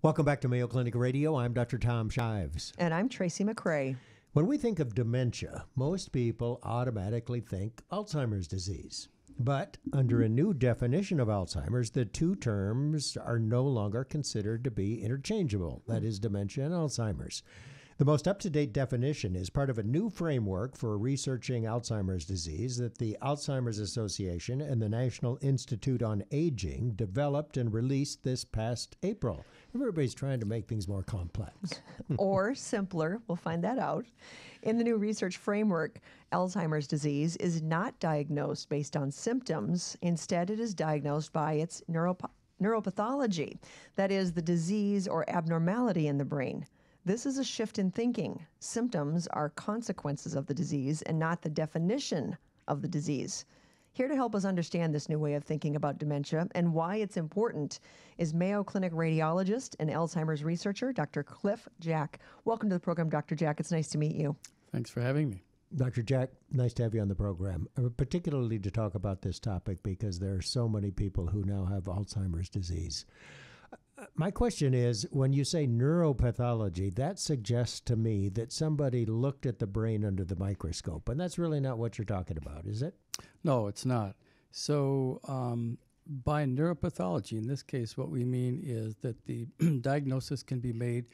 Welcome back to Mayo Clinic Radio. I'm Dr. Tom Shives. And I'm Tracy McCray. When we think of dementia, most people automatically think Alzheimer's disease. But under a new definition of Alzheimer's, the two terms are no longer considered to be interchangeable that is, dementia and Alzheimer's. The most up to date definition is part of a new framework for researching Alzheimer's disease that the Alzheimer's Association and the National Institute on Aging developed and released this past April. Everybody's trying to make things more complex. or simpler, we'll find that out. In the new research framework, Alzheimer's disease is not diagnosed based on symptoms. Instead, it is diagnosed by its neuropathology neuropathology, that is, the disease or abnormality in the brain. This is a shift in thinking. Symptoms are consequences of the disease and not the definition of the disease. Here to help us understand this new way of thinking about dementia and why it's important is Mayo Clinic radiologist and Alzheimer's researcher, Dr. Cliff Jack. Welcome to the program, Dr. Jack. It's nice to meet you. Thanks for having me. Dr. Jack, nice to have you on the program, uh, particularly to talk about this topic because there are so many people who now have Alzheimer's disease. My question is when you say neuropathology, that suggests to me that somebody looked at the brain under the microscope, and that's really not what you're talking about, is it? No, it's not. So, um, by neuropathology, in this case, what we mean is that the diagnosis can be made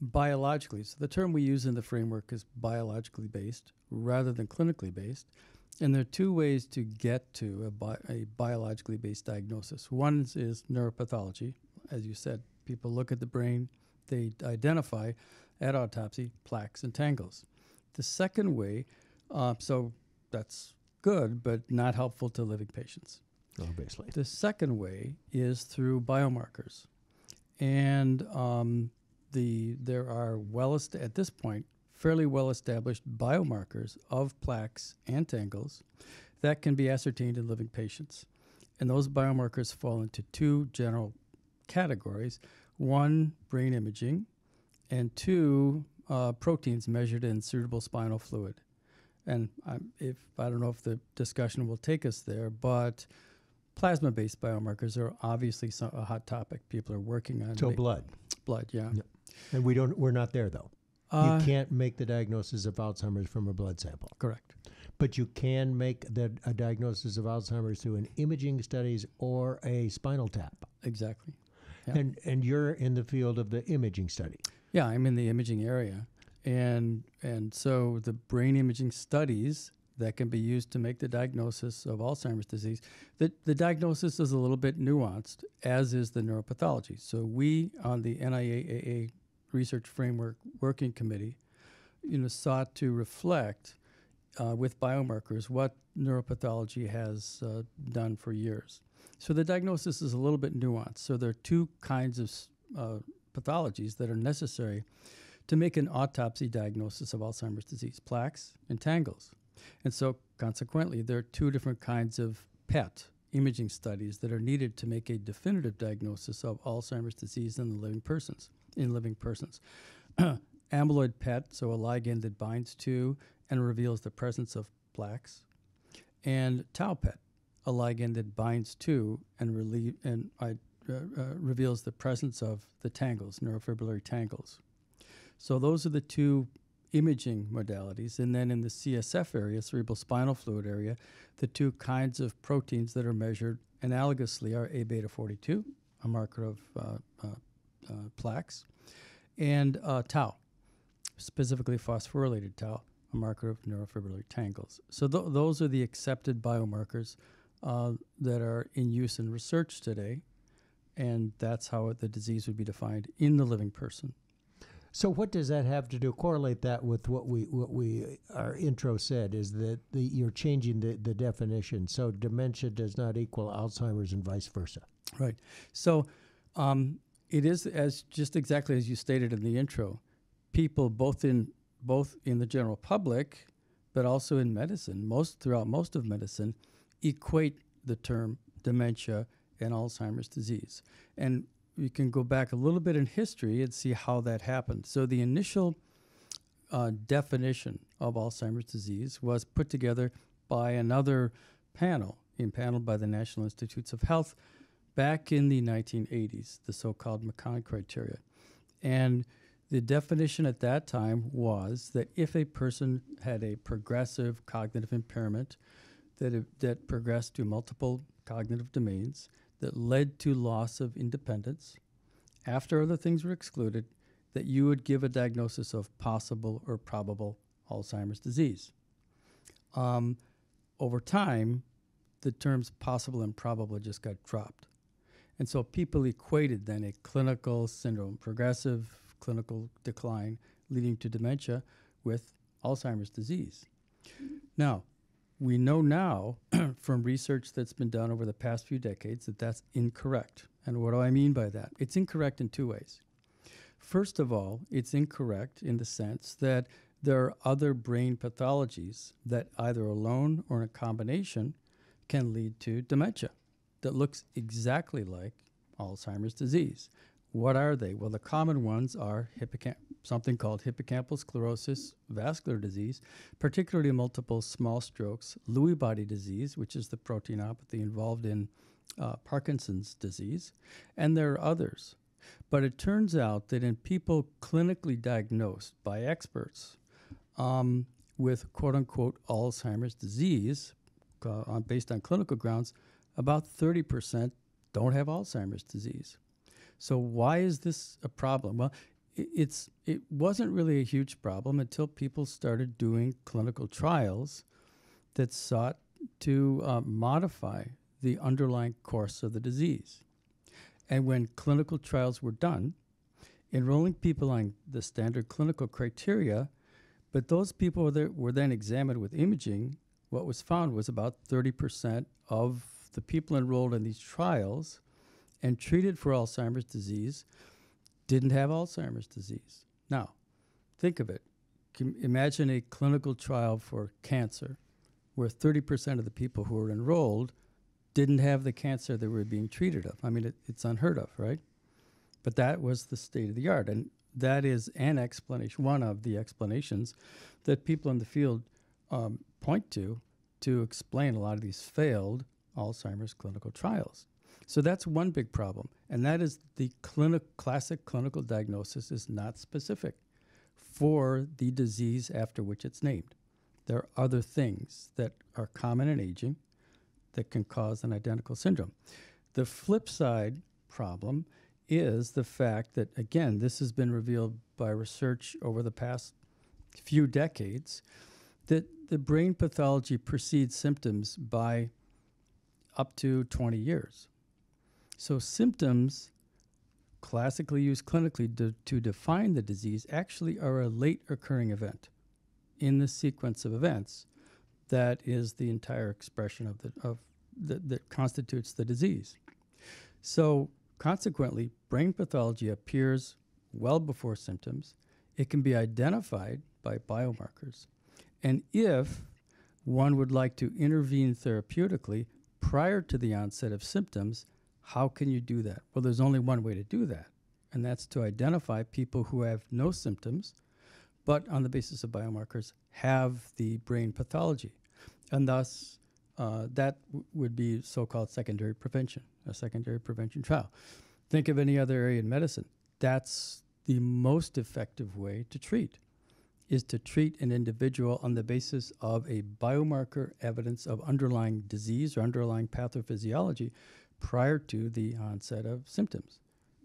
biologically. So, the term we use in the framework is biologically based rather than clinically based. And there are two ways to get to a, bi- a biologically based diagnosis. One is, is neuropathology, as you said, people look at the brain, they identify at autopsy plaques and tangles. The second way, uh, so that's good, but not helpful to living patients. Obviously. The second way is through biomarkers. And um, the there are well at this point fairly well established biomarkers of plaques and tangles that can be ascertained in living patients. And those biomarkers fall into two general categories one, brain imaging, and two, uh, proteins measured in cerebral spinal fluid. And I'm, if I don't know if the discussion will take us there, but plasma-based biomarkers are obviously some, a hot topic. People are working on. So blood. Blood, yeah. And we don't. We're not there though. Uh, you can't make the diagnosis of Alzheimer's from a blood sample. Correct. But you can make the, a diagnosis of Alzheimer's through an imaging studies or a spinal tap. Exactly. Yeah. And and you're in the field of the imaging study. Yeah, I'm in the imaging area, and and so the brain imaging studies that can be used to make the diagnosis of Alzheimer's disease. The, the diagnosis is a little bit nuanced, as is the neuropathology. So we on the NIA-AA Research Framework Working Committee, you know, sought to reflect uh, with biomarkers what neuropathology has uh, done for years. So the diagnosis is a little bit nuanced. So there are two kinds of uh, pathologies that are necessary to make an autopsy diagnosis of Alzheimer's disease plaques and tangles. And so, consequently, there are two different kinds of PET imaging studies that are needed to make a definitive diagnosis of Alzheimer's disease in the living persons. In living persons, amyloid PET, so a ligand that binds to and reveals the presence of plaques, and tau PET, a ligand that binds to and, and uh, uh, reveals the presence of the tangles, neurofibrillary tangles. So those are the two imaging modalities. And then in the CSF area, cerebral spinal fluid area, the two kinds of proteins that are measured analogously are A beta 42, a marker of uh, uh, uh, plaques, and uh, tau, specifically phosphorylated tau, a marker of neurofibrillary tangles. So th- those are the accepted biomarkers uh, that are in use in research today, and that's how the disease would be defined in the living person. So, what does that have to do? Correlate that with what we what we our intro said is that the, you're changing the, the definition. So, dementia does not equal Alzheimer's, and vice versa. Right. So, um, it is as just exactly as you stated in the intro. People both in both in the general public, but also in medicine, most throughout most of medicine, equate the term dementia and Alzheimer's disease. And we can go back a little bit in history and see how that happened. So, the initial uh, definition of Alzheimer's disease was put together by another panel, impaneled by the National Institutes of Health back in the 1980s, the so called McKhann criteria. And the definition at that time was that if a person had a progressive cognitive impairment that, it, that progressed to multiple cognitive domains that led to loss of independence, after other things were excluded, that you would give a diagnosis of possible or probable Alzheimer's disease. Um, over time, the terms possible and probable just got dropped. And so people equated then a clinical syndrome, progressive clinical decline leading to dementia, with Alzheimer's disease. Now, we know now from research that's been done over the past few decades that that's incorrect. And what do I mean by that? It's incorrect in two ways. First of all, it's incorrect in the sense that there are other brain pathologies that either alone or in a combination can lead to dementia that looks exactly like Alzheimer's disease. What are they? Well, the common ones are hippocamp- something called hippocampal sclerosis, vascular disease, particularly multiple small strokes, Lewy body disease, which is the proteinopathy involved in uh, Parkinson's disease, and there are others. But it turns out that in people clinically diagnosed by experts um, with quote unquote Alzheimer's disease, uh, on, based on clinical grounds, about 30% don't have Alzheimer's disease. So why is this a problem? Well, it's it wasn't really a huge problem until people started doing clinical trials that sought to uh, modify the underlying course of the disease. And when clinical trials were done, enrolling people on the standard clinical criteria, but those people that were then examined with imaging, what was found was about 30% of the people enrolled in these trials and treated for Alzheimer's disease didn't have Alzheimer's disease. Now, think of it. Imagine a clinical trial for cancer where 30% of the people who were enrolled didn't have the cancer they were being treated of. I mean, it, it's unheard of, right? But that was the state of the art. And that is an explanation, one of the explanations that people in the field um, point to to explain a lot of these failed Alzheimer's clinical trials. So that's one big problem, and that is the clinic, classic clinical diagnosis is not specific for the disease after which it's named. There are other things that are common in aging that can cause an identical syndrome. The flip side problem is the fact that, again, this has been revealed by research over the past few decades that the brain pathology precedes symptoms by up to 20 years. So, symptoms classically used clinically to, to define the disease actually are a late occurring event in the sequence of events that is the entire expression of the of the, that constitutes the disease. So consequently, brain pathology appears well before symptoms. It can be identified by biomarkers. And if one would like to intervene therapeutically prior to the onset of symptoms, how can you do that? Well, there's only one way to do that, and that's to identify people who have no symptoms, but on the basis of biomarkers have the brain pathology. And thus, uh, that w- would be so called secondary prevention, a secondary prevention trial. Think of any other area in medicine. That's the most effective way to treat is to treat an individual on the basis of a biomarker evidence of underlying disease or underlying pathophysiology prior to the onset of symptoms.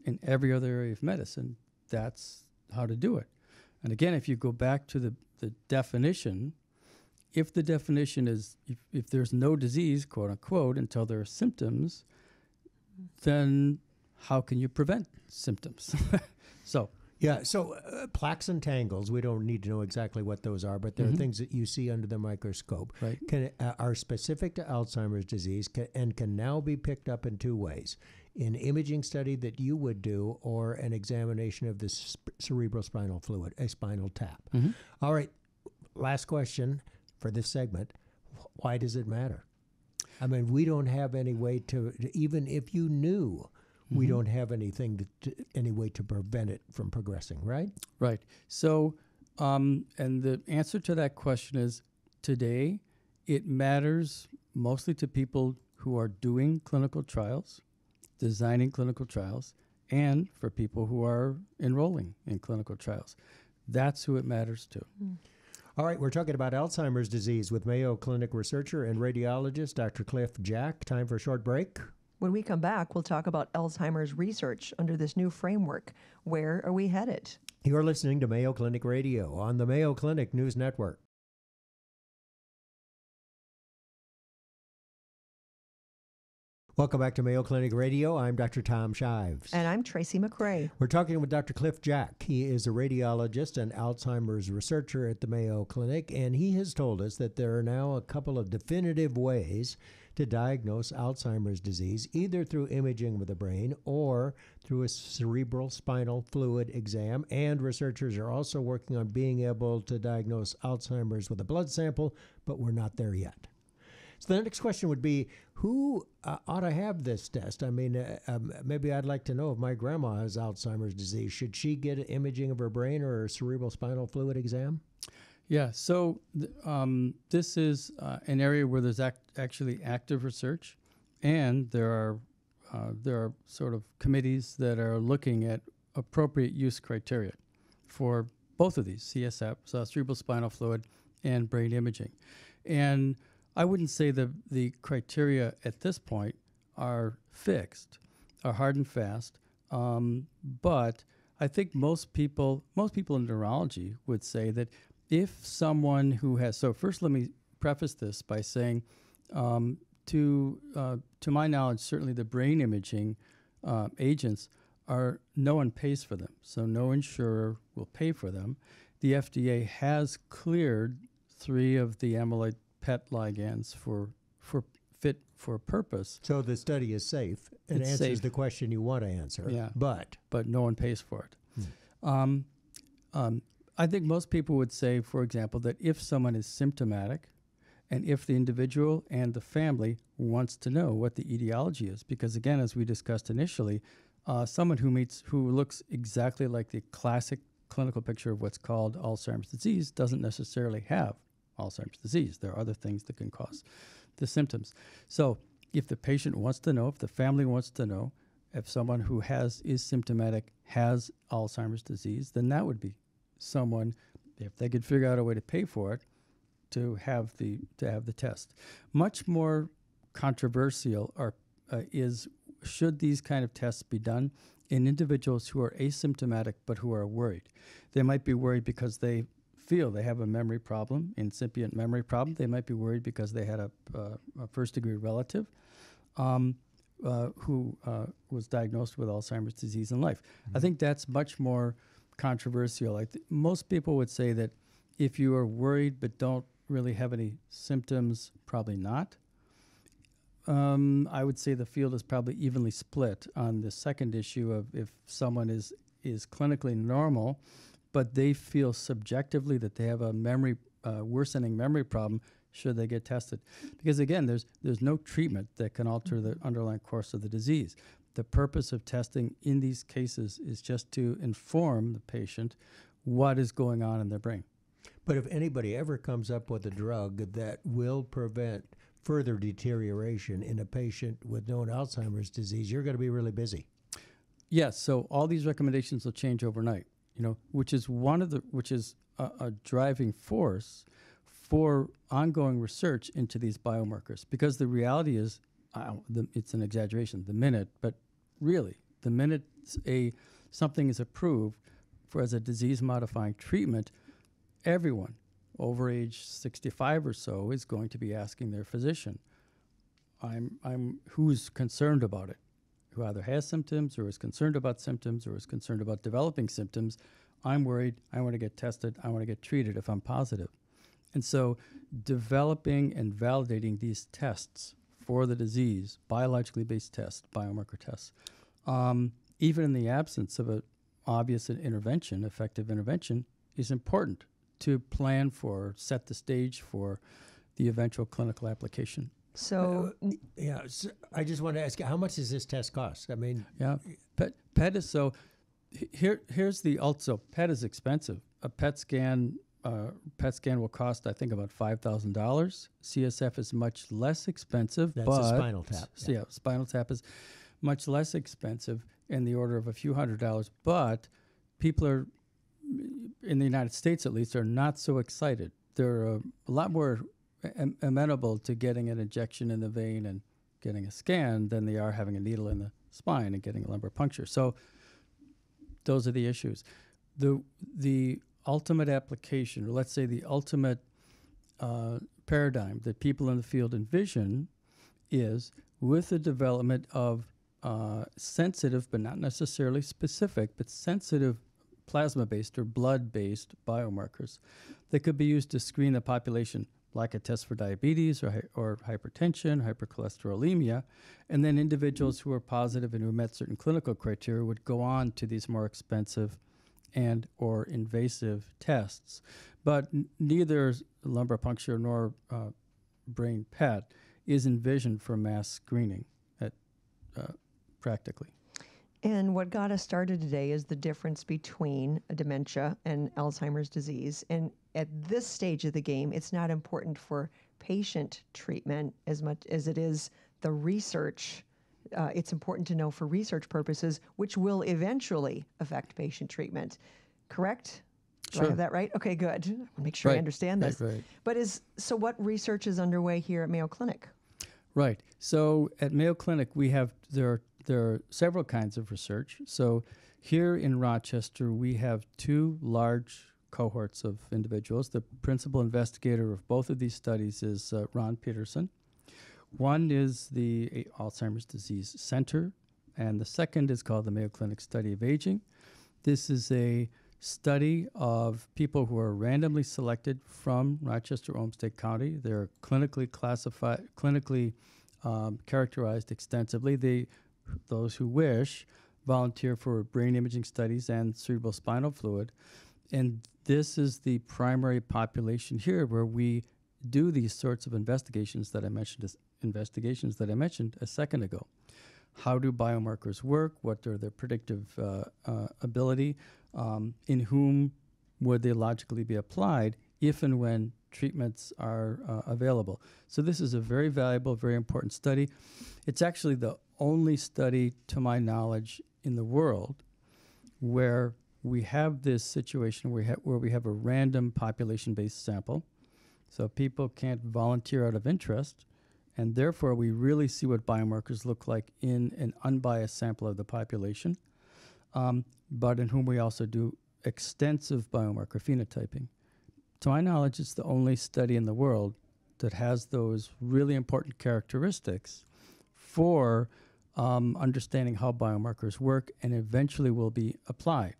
In every other area of medicine, that's how to do it. And again, if you go back to the, the definition, if the definition is if, if there's no disease, quote unquote, until there are symptoms, then how can you prevent symptoms? so yeah, so uh, plaques and tangles, we don't need to know exactly what those are, but there Mhm. are things that you see under the microscope. Right. Can, uh, are specific to Alzheimer's disease ca and can now be picked up in two ways in imaging study that you would do or an examination of the sp- cerebral spinal fluid, a spinal tap. Mhm. All right, last question for this segment Why does it matter? I mean, we don't have any way to, even if you knew, we Mhm. don't have anything to, any way to prevent it from progressing, right? Right. So, um, and the answer to that question is today it matters mostly to people who are doing clinical trials designing clinical trials and for people who are enrolling in clinical trials. That's who it matters to. All right, we're talking about Alzheimer's disease with Mayo Clinic researcher and radiologist Dr. Cliff Jack. Time for a short break. When we come back, we'll talk about Alzheimer's research under this new framework. Where are we headed? You're listening to Mayo Clinic Radio on the Mayo Clinic News Network. Welcome back to Mayo Clinic Radio. I'm Dr. Tom Shives. And I'm Tracy McCray. We're talking with Dr. Cliff Jack. He is a radiologist and Alzheimer's researcher at the Mayo Clinic, and he has told us that there are now a couple of definitive ways to diagnose Alzheimer's disease, either through imaging of the brain or through a cerebral spinal fluid exam. And researchers are also working on being able to diagnose Alzheimer's with a blood sample, but we're not there yet. So the next question would be who uh, ought to have this test? I mean, uh, um, maybe I'd like to know if my grandma has Alzheimer's disease. Should she get imaging of her brain or a cerebral spinal fluid exam? Yeah, so th- um, this is uh, an area where there's act- actually active research, and there are uh, there are sort of committees that are looking at appropriate use criteria for both of these CSF, so cerebral spinal fluid, and brain imaging. And I wouldn't say the the criteria at this point are fixed, are hard and fast, um, but I think most people most people in neurology would say that if someone who has so first let me preface this by saying um, to uh, to my knowledge certainly the brain imaging uh, agents are no one pays for them so no insurer will pay for them the FDA has cleared three of the amyloid PET ligands for for fit for purpose So the study is safe and It's answers safe. the question you want to answer. Yeah. But but no one pays for it. Um, um, I think most people would say, for example, that if someone is symptomatic and if the individual and the family wants to know what the etiology is, because again, as we discussed initially, uh, someone who meets who looks exactly like the classic clinical picture of what's called Alzheimer's disease doesn't necessarily have Alzheimer's disease. There are other things that can cause the symptoms. So, if the patient wants to know, if the family wants to know, if someone who has is symptomatic has Alzheimer's disease, then that would be someone if they could figure out a way to pay for it to have the to have the test. Much more controversial are uh, is should these kind of tests be done in individuals who are asymptomatic but who are worried. They might be worried because they feel they have a memory problem, incipient memory problem. They might be worried because they had a, uh, a first degree relative um, uh, who uh, was diagnosed with Alzheimer's disease in life. I think that's much more controversial. I th- most people would say that if you are worried but don't really have any symptoms, probably not. Um, I would say the field is probably evenly split on the second issue of if someone is is clinically normal, but they feel subjectively that they have a memory uh, worsening memory problem. Should they get tested? Because again, there's there's no treatment that can alter the underlying course of the disease. The purpose of testing in these cases is just to inform the patient what is going on in their brain. but if anybody ever comes up with a drug that will prevent further deterioration in a patient with known Alzheimer's disease, you're going to be really busy. Yes, so all these recommendations will change overnight, you know, which is one of the which is a, a driving force for ongoing research into these biomarkers because the reality is uh, the, it's an exaggeration the minute but really the minute a something is approved for as a disease modifying treatment everyone over age 65 or so is going to be asking their physician. I'm I'm who's concerned about it? Who either has symptoms or is concerned about symptoms or is concerned about developing symptoms, I'm worried, I want to get tested, I want to get treated if I'm positive. And so developing and validating these tests for the disease, biologically based tests, biomarker tests, um, even in the absence of an obvious intervention, effective intervention, is important to plan for, set the stage for the eventual clinical application. So, Yeah, so I just want to ask you, how much does this test cost? I mean, Yeah, PET, PET is so. Here, here's the also PET is expensive. A PET scan, uh, PET scan will cost I think about five thousand dollars. CSF is much less expensive. That's a but, spinal tap, s- yeah. spinal tap is, much less expensive in the order of a few hundred dollars, but people are, in the United States at least, are not so excited. They're uh, a lot more am- amenable to getting an injection in the vein and getting a scan than they are having a needle in the spine and getting a lumbar puncture. So those are the issues. The the ultimate application, or let's say the ultimate uh, paradigm that people in the field envision, is with the development of uh, sensitive, but not necessarily specific, but sensitive plasma-based or blood-based biomarkers that could be used to screen the population like a test for diabetes or, or hypertension, hypercholesterolemia, and then individuals who are positive and who met certain clinical criteria would go on to these more expensive and or invasive tests. But n- neither lumbar puncture nor uh, brain PET is envisioned for mass screening at uh, practically. And what got us started today is the difference between dementia and Alzheimer's disease. And at this stage of the game, it's not important for patient treatment as much as it is the research. Uh, it's important to know for research purposes, which will eventually affect patient treatment. Correct? Do I Sure. have that right? Okay, good. I want to make sure I Right, understand right, this. right. But is so what research is underway here at Mayo Clinic? Right. So at Mayo Clinic, we have there are, there are several kinds of research. So here in Rochester, we have two large cohorts of individuals. The principal investigator of both of these studies is uh, Ron Petersen. One is the Alzheimer's Disease Center, and the second is called the Mayo Clinic Study of Aging. This is a study of people who are randomly selected from Rochester Olmsted County. They're clinically classified, clinically um, characterized extensively. They, those who wish, volunteer for brain imaging studies and cerebral spinal fluid. And this is the primary population here where we do these sorts of investigations that I mentioned investigations that I mentioned a second ago. How do biomarkers work? What are their predictive uh, uh, ability? Um, in whom would they logically be applied if and when treatments are uh, available? So this is a very valuable, very important study. It's actually the only study, to my knowledge, in the world where we have this situation where we, ha- where we have a random population-based sample. So people can't volunteer out of interest, and therefore we really see what biomarkers look like in an unbiased sample of the population, um, but in whom we also do extensive biomarker phenotyping. To my knowledge, it's the only study in the world that has those really important characteristics for um, understanding how biomarkers work and eventually will be applied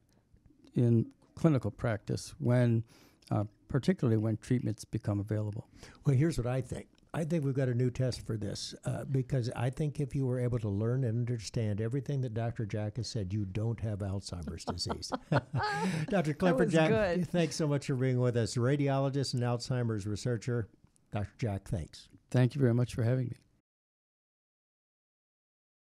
in clinical practice when, uh, particularly when treatments become available. Well, here's what I think. I think we've got a new test for this uh, because I think if you were able to learn and understand everything that Dr. Jack has said, you don't have Alzheimer's disease. Dr. Clifford Jack, good. thanks so much for being with us. Radiologist and Alzheimer's researcher. Dr. Jack, thanks. Thank you very much for having me.